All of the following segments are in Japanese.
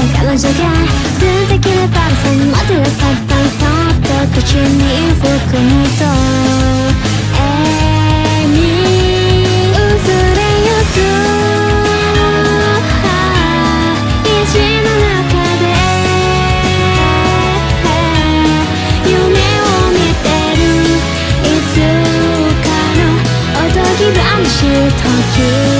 した彼女が素敵なパンツにまではさったそっと口に含むと永遠に薄れゆく時が止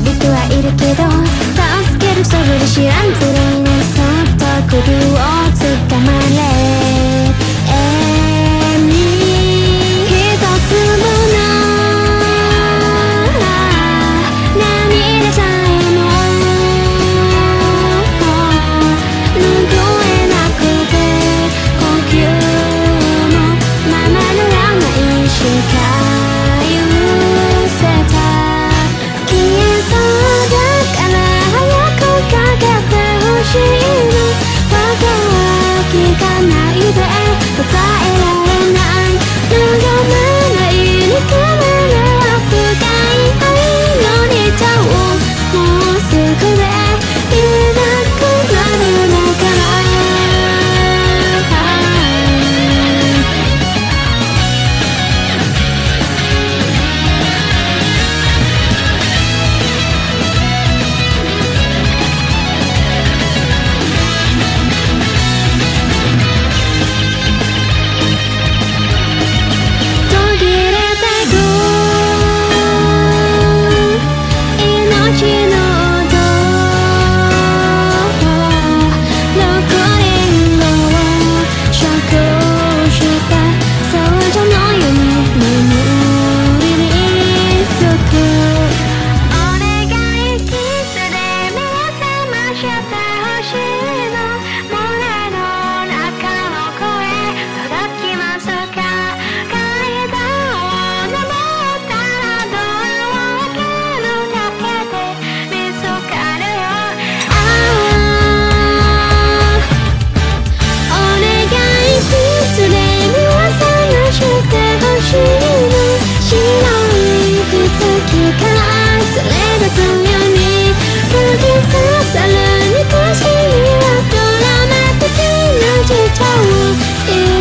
びてはいるけど助けるそぶり知らんずるいねそっと首を掴まれ。You.